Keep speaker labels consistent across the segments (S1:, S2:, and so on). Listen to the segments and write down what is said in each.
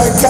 S1: like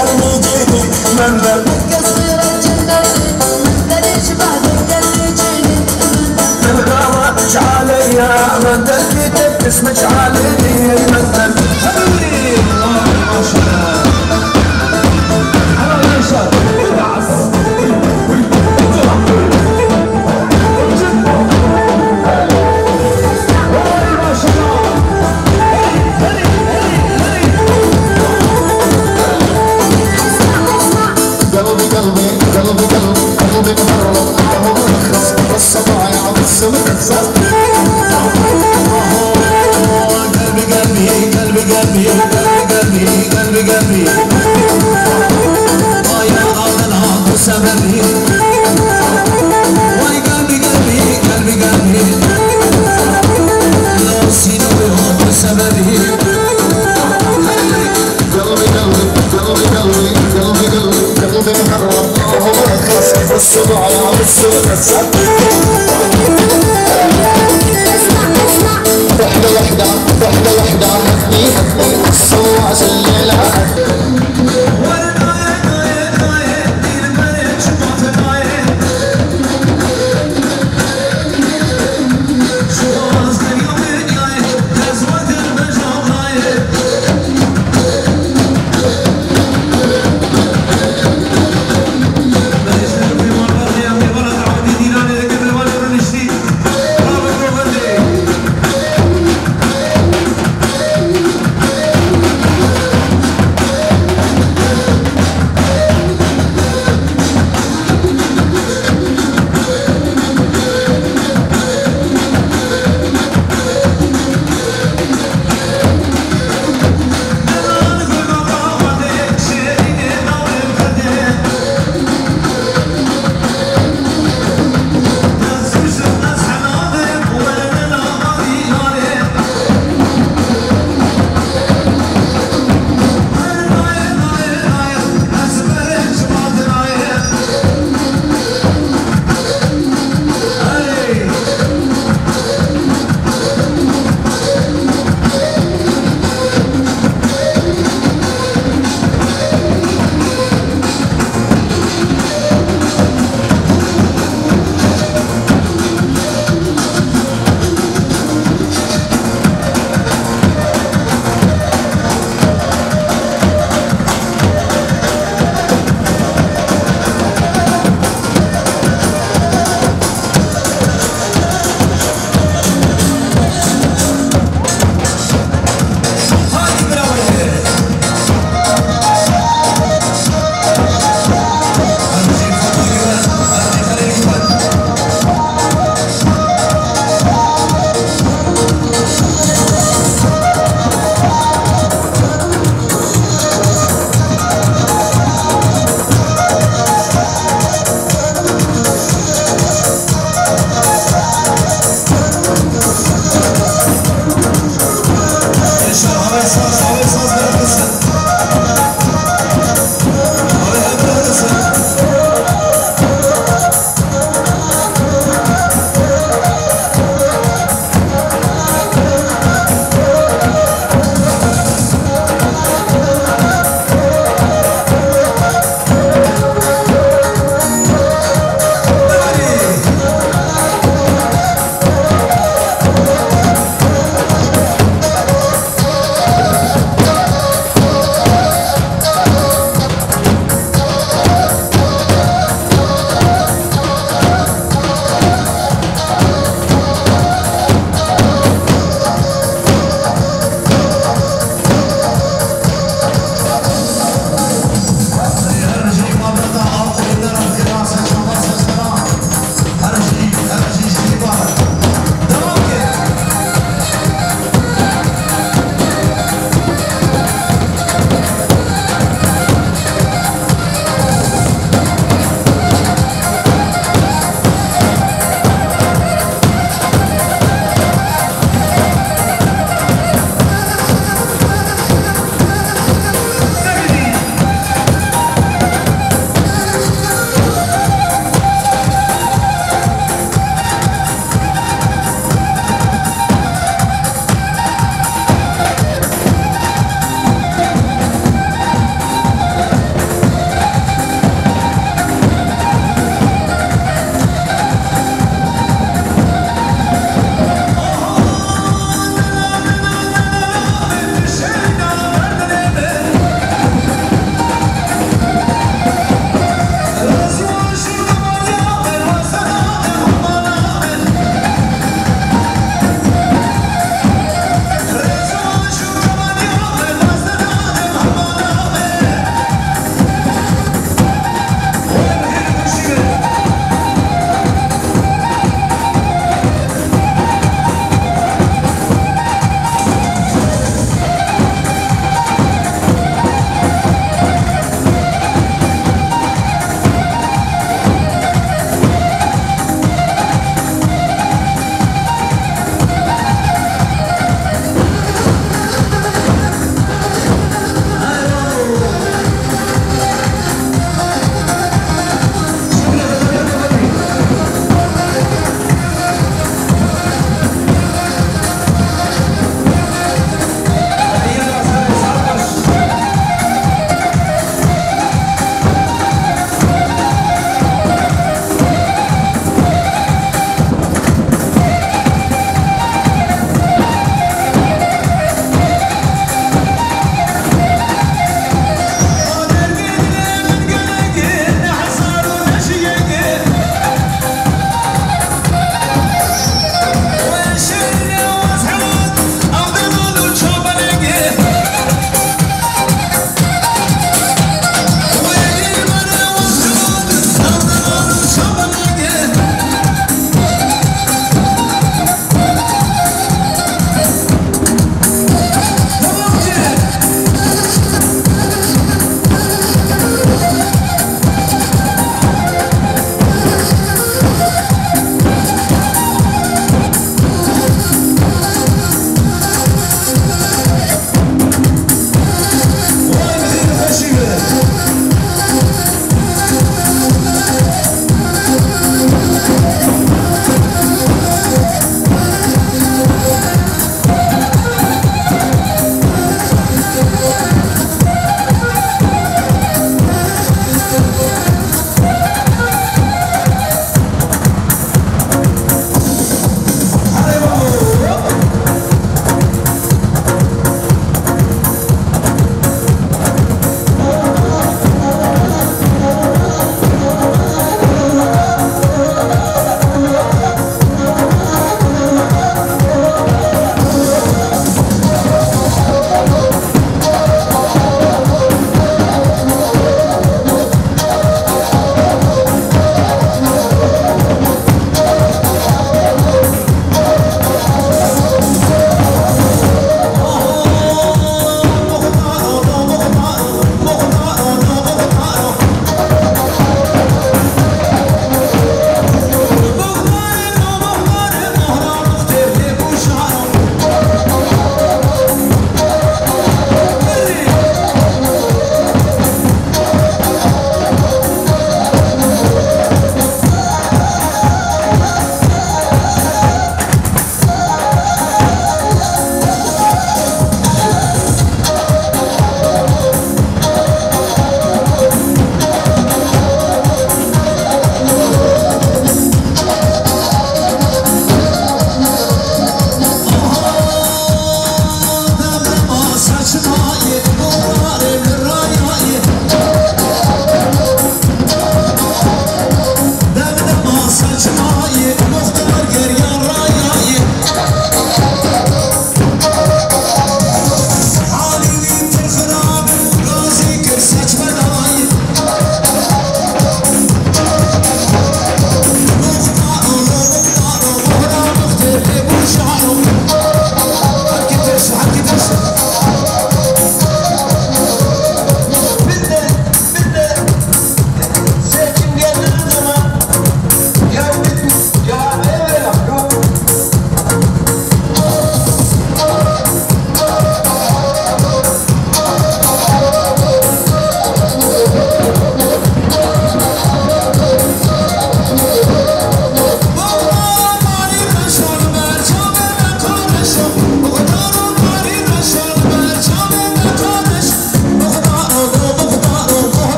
S1: جيني.
S2: قصير الجنة منزل يشبه ذكرني جيني
S1: الغابة شعاليا منزل كتب اسمك شعالي
S3: مرخص بس ضايع بس مكسر وحدة وحدة وحدة وحدة هدي هدي الصواص الليلة